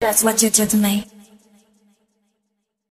That's what you do to me.